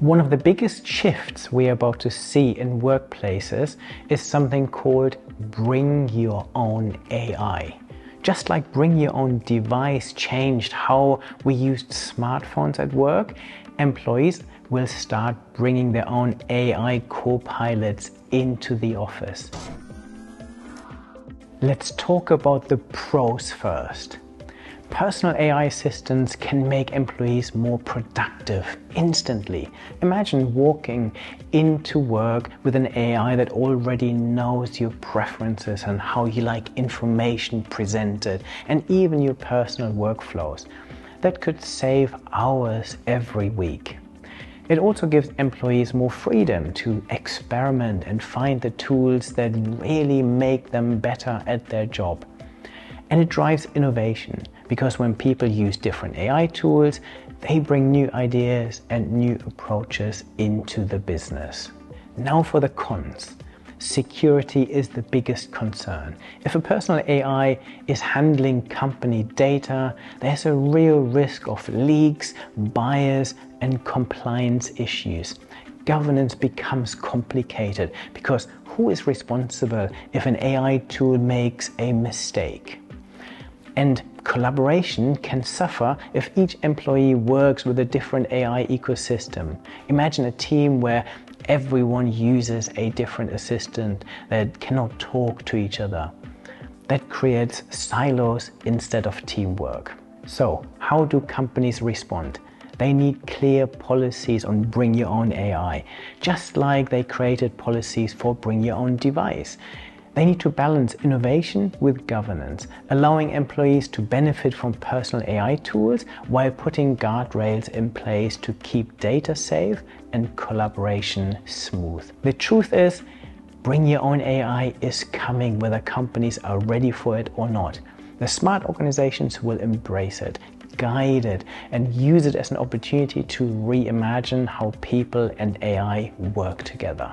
One of the biggest shifts we're about to see in workplaces is something called bring your own AI. Just like bring your own device changed how we used smartphones at work, employees will start bringing their own AI co-pilots into the office. Let's talk about the pros first. Personal AI assistants can make employees more productive instantly. Imagine walking into work with an AI that already knows your preferences and how you like information presented and even your personal workflows. That could save hours every week. It also gives employees more freedom to experiment and find the tools that really make them better at their job. And it drives innovation because when people use different AI tools, they bring new ideas and new approaches into the business. Now for the cons. Security is the biggest concern. If a personal AI is handling company data, there's a real risk of leaks, bias, and compliance issues. Governance becomes complicated because who is responsible if an AI tool makes a mistake? And collaboration can suffer if each employee works with a different AI ecosystem. Imagine a team where everyone uses a different assistant that cannot talk to each other. That creates silos instead of teamwork. So, how do companies respond? They need clear policies on bring your own AI, just like they created policies for bring your own device. They need to balance innovation with governance, allowing employees to benefit from personal AI tools while putting guardrails in place to keep data safe and collaboration smooth. The truth is, bring your own AI is coming whether companies are ready for it or not. The smart organizations will embrace it, guide it, and use it as an opportunity to reimagine how people and AI work together.